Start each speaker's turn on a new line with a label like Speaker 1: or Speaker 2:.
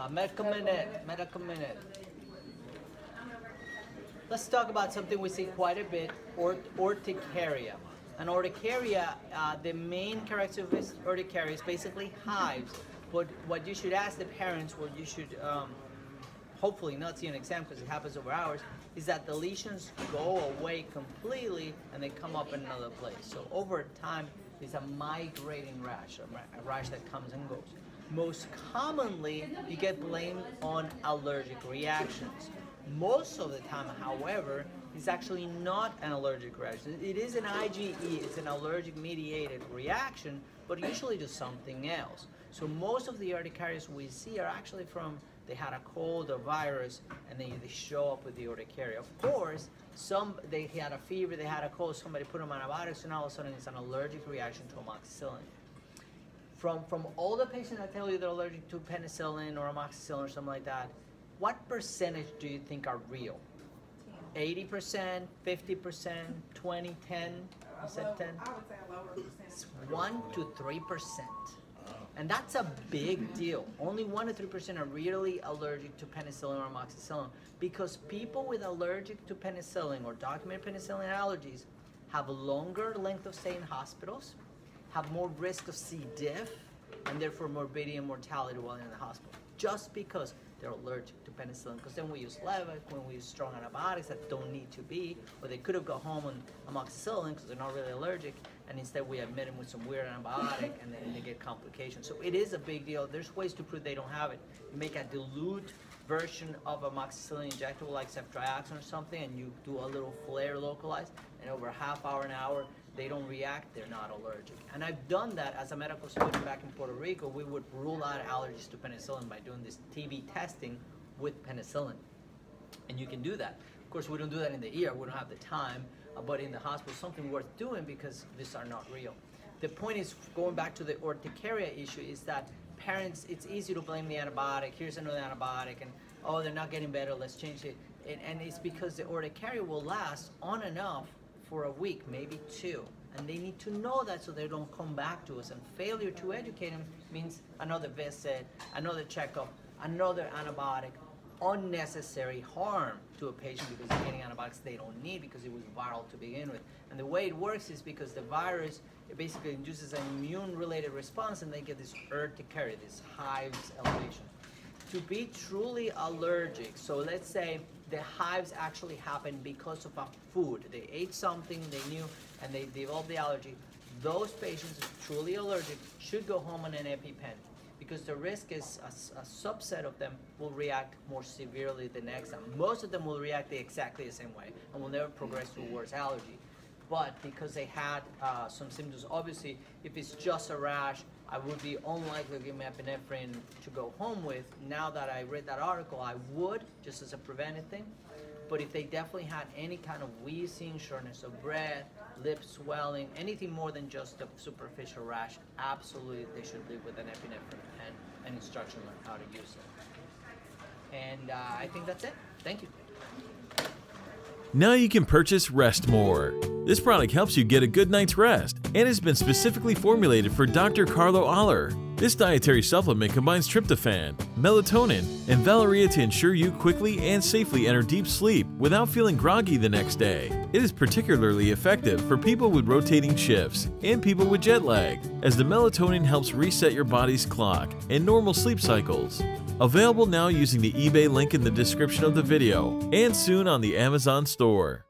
Speaker 1: Uh, medical minute, medical minute. Let's talk about something we see quite a bit, ort urticaria. An urticaria, uh, the main characteristic of urticaria is basically hives. But what you should ask the parents, what you should um, hopefully not see an exam because it happens over hours, is that the lesions go away completely and they come up in another place. So over time, it's a migrating rash, a rash that comes and goes. Most commonly, you get blamed on allergic reactions. Most of the time, however, it's actually not an allergic reaction. It is an IgE, it's an allergic mediated reaction, but usually to something else. So most of the urticarias we see are actually from they had a cold or virus and they, they show up with the urticaria. Of course, some they had a fever, they had a cold, somebody put them on antibiotics, and all of a sudden it's an allergic reaction to amoxicillin. From, from all the patients that tell you they're allergic to penicillin or amoxicillin or something like that, what percentage do you think are real? 80%, 50%, 20, 10? Uh, you said 10?
Speaker 2: I would say a lower percentage.
Speaker 1: 1 to 3%. And that's a big deal. Only 1 to 3% are really allergic to penicillin or amoxicillin because people with allergic to penicillin or documented penicillin allergies have a longer length of stay in hospitals, have more risk of C. diff, and therefore morbidity and mortality while in the hospital. Just because they're allergic to penicillin. Because then we use Levaquin, when we use strong antibiotics that don't need to be, or they could have gone home on amoxicillin because they're not really allergic, and instead we admit them with some weird antibiotic, and then they get complications. So it is a big deal. There's ways to prove they don't have it. You make a dilute version of amoxicillin injectable like ceftriaxone or something, and you do a little flare localized, and over a half hour, an hour, they don't react, they're not allergic. And I've done that as a medical student back in Puerto Rico. We would rule out allergies to penicillin by doing this TB testing with penicillin. And you can do that. Of course, we don't do that in the ER, we don't have the time, uh, but in the hospital, something worth doing because these are not real. The point is, going back to the urticaria issue, is that parents, it's easy to blame the antibiotic, here's another antibiotic, and oh, they're not getting better, let's change it. And, and it's because the urticaria will last on and off for a week, maybe two. And they need to know that so they don't come back to us. And failure to educate them means another visit, another checkup, another antibiotic, unnecessary harm to a patient because they're getting antibiotics they don't need because it was viral to begin with. And the way it works is because the virus it basically induces an immune-related response and they get this urticaria, this hives elevation. To be truly allergic, so let's say the hives actually happen because of a food. They ate something they knew and they developed the allergy. Those patients truly allergic should go home on an EpiPen because the risk is a, a, subset of them will react more severely the next time. Most of them will react exactly the same way and will never progress to a worse allergy. But because they had uh, some symptoms, obviously, if it's just a rash, I would be unlikely to give me epinephrine to go home with. Now that I read that article, I would, just as a preventive thing. But if they definitely had any kind of wheezing, shortness of breath, lip swelling, anything more than just a superficial rash, absolutely they should live with an epinephrine and an instruction on how to use it. And uh, I think that's it. Thank you.
Speaker 3: Now you can purchase Rest More. This product helps you get a good night's rest and has been specifically formulated for Dr. Carlo Oller. This dietary supplement combines tryptophan, melatonin, and valerian to ensure you quickly and safely enter deep sleep without feeling groggy the next day. It is particularly effective for people with rotating shifts and people with jet lag, as the melatonin helps reset your body's clock and normal sleep cycles. Available now using the eBay link in the description of the video and soon on the Amazon store.